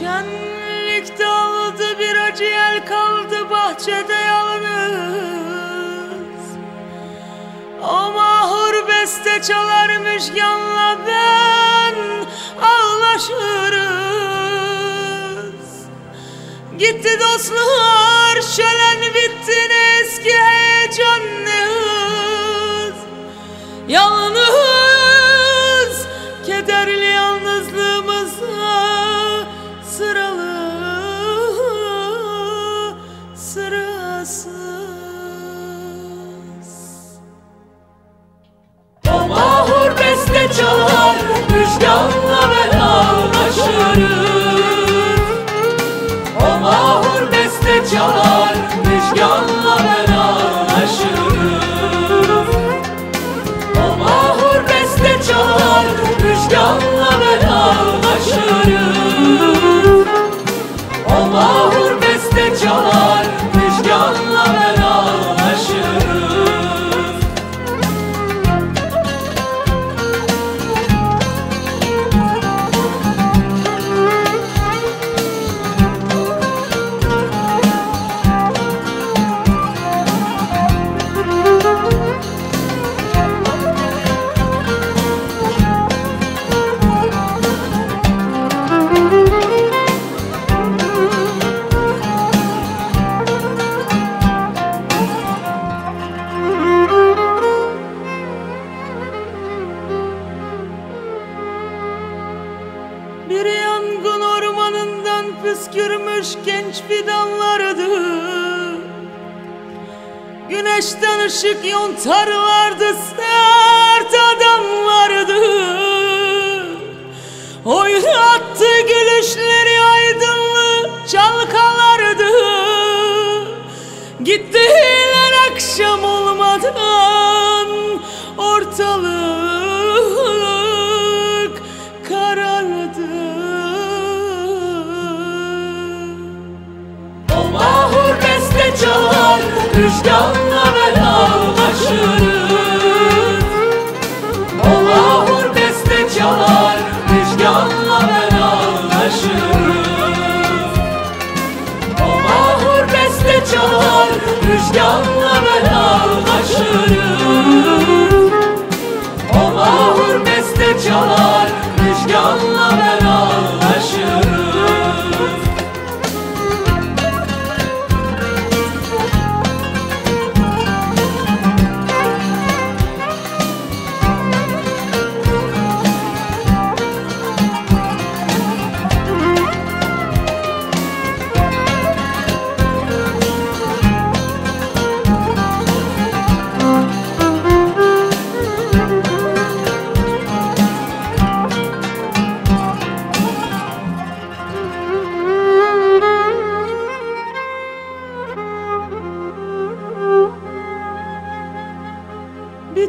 Şenlik daldı bir acı el kaldı bahçede yalnız. O mahur beste çalarmış yanla ben ağlaşırız. Gitti dostlar şölen bitti ne eski heyecan ne hız. Yalnız Bir yangın ormanından püskürmüş genç fidanlardı. Güneşten ışık yontarlardı sert adamlardı. Oynattı gülüşleri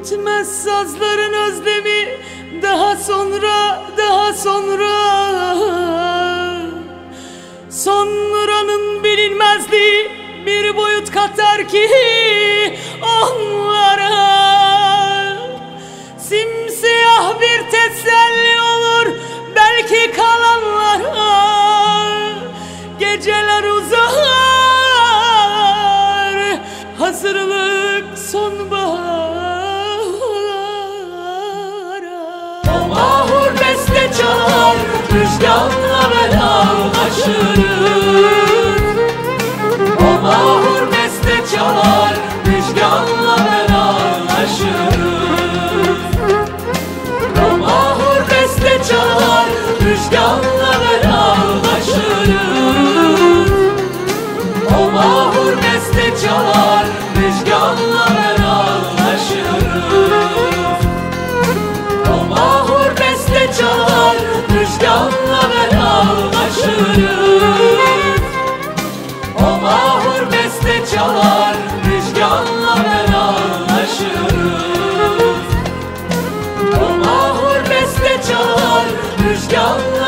Bitmez sazların özlemi daha sonra daha sonra. Sonranın bilinmezliği bir boyut katar ki 有。